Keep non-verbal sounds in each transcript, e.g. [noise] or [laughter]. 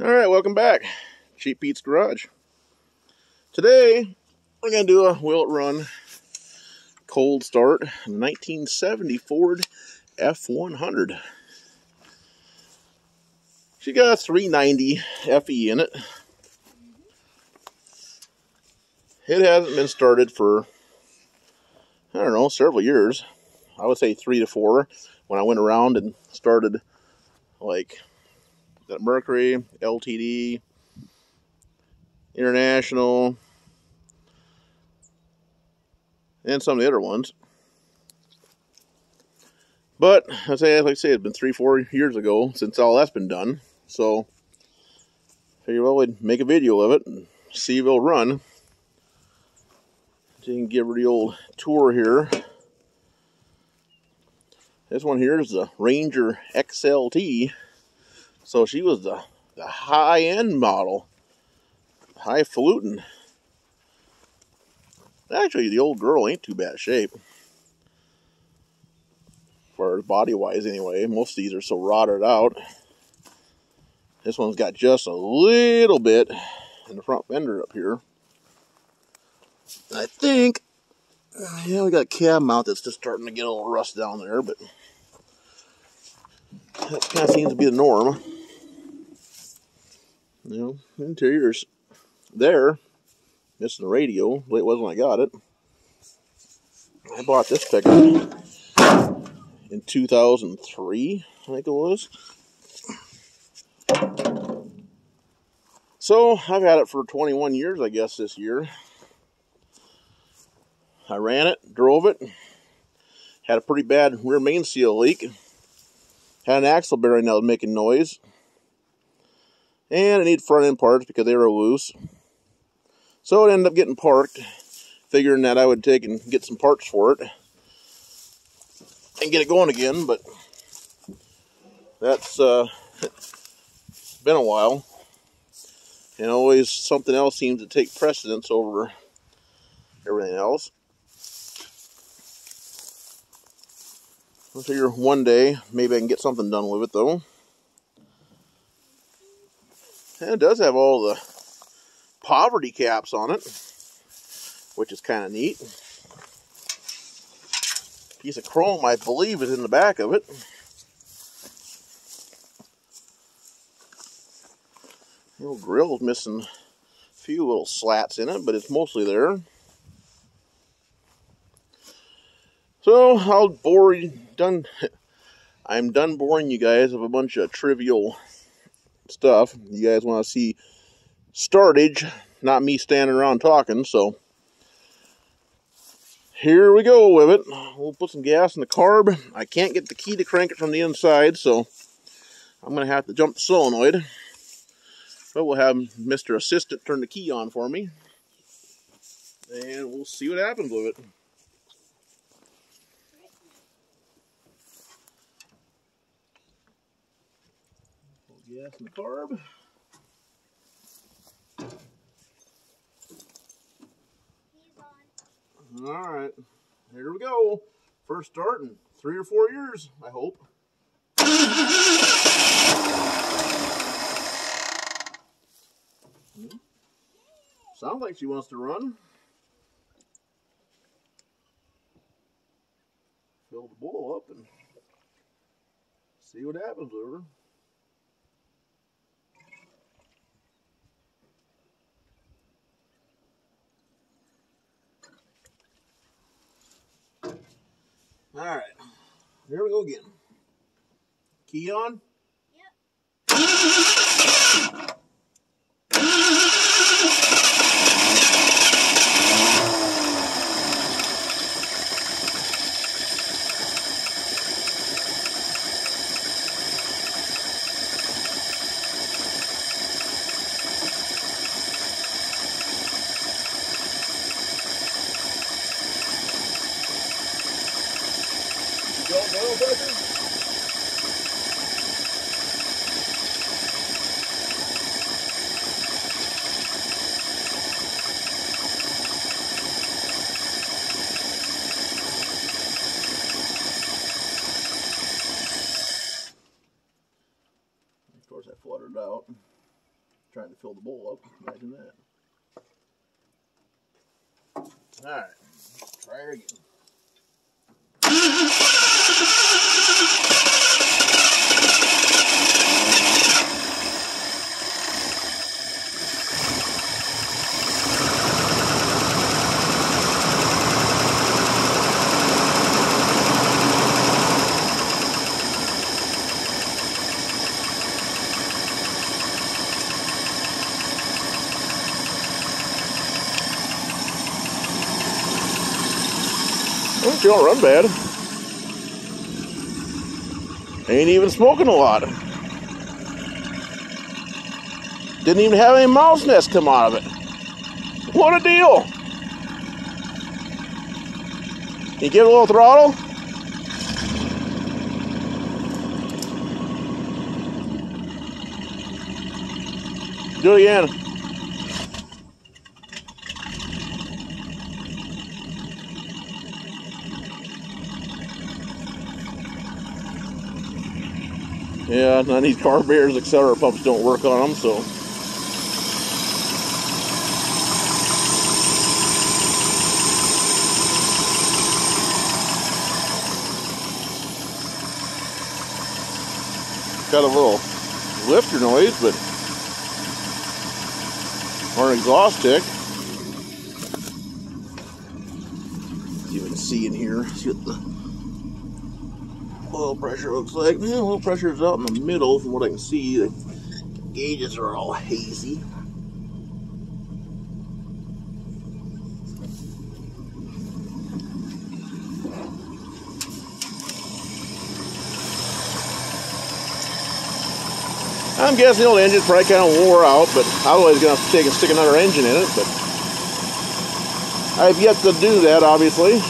All right, welcome back. Cheap Pete's Garage. Today, we're going to do a will it run cold start 1970 Ford F100. She got a 390 FE in it. It hasn't been started for, I don't know, several years. I would say three to four when I went around and started like Mercury, LTD, International, and some of the other ones. But I say, like I say, it's been three, four years ago since all that's been done. So figured well we'd make a video of it and see if it'll run. So you can give her the old tour here. This one here is the Ranger XLT. So she was the, the high-end model. high Highfalutin. Actually, the old girl ain't too bad shape. For body-wise, anyway. Most of these are so rotted out. This one's got just a little bit in the front fender up here. I think, yeah, we got a cab mount that's just starting to get a little rust down there, but that kind of seems to be the norm. You know, interior's there. Missing the radio, the way it was when I got it. I bought this pickup in 2003, I think it was. So, I've had it for 21 years, I guess, this year. I ran it, drove it, had a pretty bad rear main seal leak, had an axle bearing that was making noise, and I need front end parts because they were loose. So it ended up getting parked, figuring that I would take and get some parts for it and get it going again, but that's uh, [laughs] been a while. And always something else seems to take precedence over everything else. I figure one day maybe I can get something done with it though. And it does have all the poverty caps on it, which is kind of neat. Piece of chrome, I believe, is in the back of it. The grill's missing a few little slats in it, but it's mostly there. So I'll bore you done. [laughs] I'm done boring you guys of a bunch of trivial stuff. You guys want to see startage, not me standing around talking. So here we go with it. We'll put some gas in the carb. I can't get the key to crank it from the inside, so I'm going to have to jump the solenoid. But we'll have Mr. Assistant turn the key on for me. And we'll see what happens with it. Gas in the carb. All right, here we go. First start in three or four years, I hope. Hmm? Sounds like she wants to run. Fill the bowl up and see what happens with her. All right, here we go again. Key on. Yep. You don't know, brother? Of course, I fluttered out. trying to fill the bowl up. Imagine that. Alright, try again. She don't run bad. Ain't even smoking a lot. Didn't even have any mouse nests come out of it. What a deal! You give a little throttle? Do it again. Yeah, none of these carburetors, etc. pumps don't work on them, so. Got a little lifter noise, but or an exhaust tick. See we can see in here. See what the oil pressure looks like. Yeah, oil pressure is out in the middle from what I can see. The gauges are all hazy. I'm guessing the old engine's probably kind of wore out, but otherwise going to take and stick another engine in it. But I've yet to do that, obviously.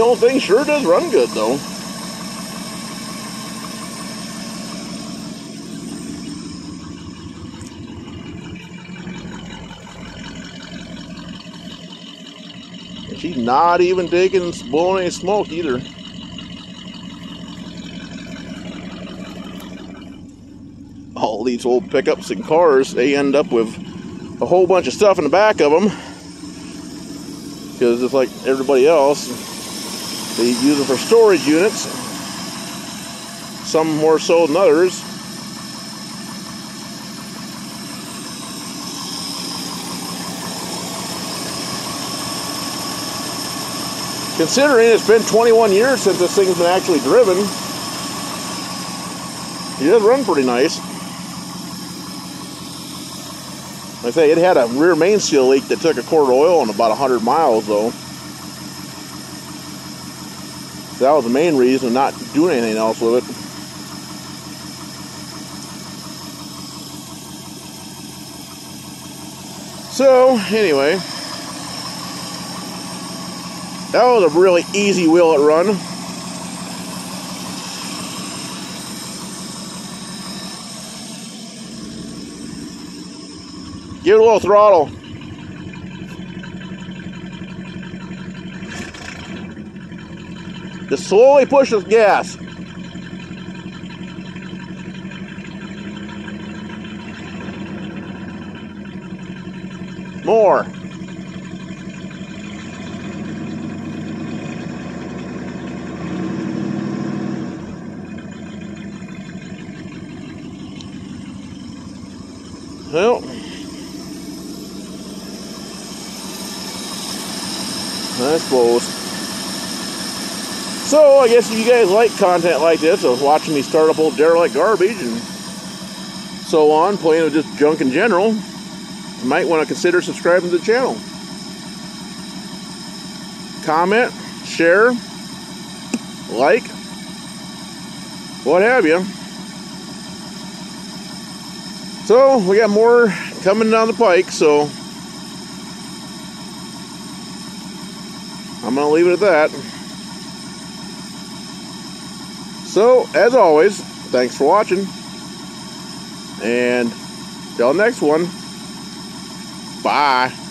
The whole thing sure does run good, though. She's not even taking blowing any smoke either. All these old pickups and cars, they end up with a whole bunch of stuff in the back of them because it's like everybody else they use them for storage units some more so than others considering it's been 21 years since this thing's been actually driven it does run pretty nice like I say, it had a rear main seal leak that took a quart of oil in about 100 miles, though. That was the main reason not doing anything else with it. So, anyway, that was a really easy wheel it run. Give it a little throttle. Just slowly push this gas. More. Well, I suppose. So, I guess if you guys like content like this, of watching me start up old derelict garbage and so on, playing with just junk in general, you might want to consider subscribing to the channel. Comment, share, like, what have you. So, we got more coming down the pike, so I'm going to leave it at that. So, as always, thanks for watching. And till next one, bye.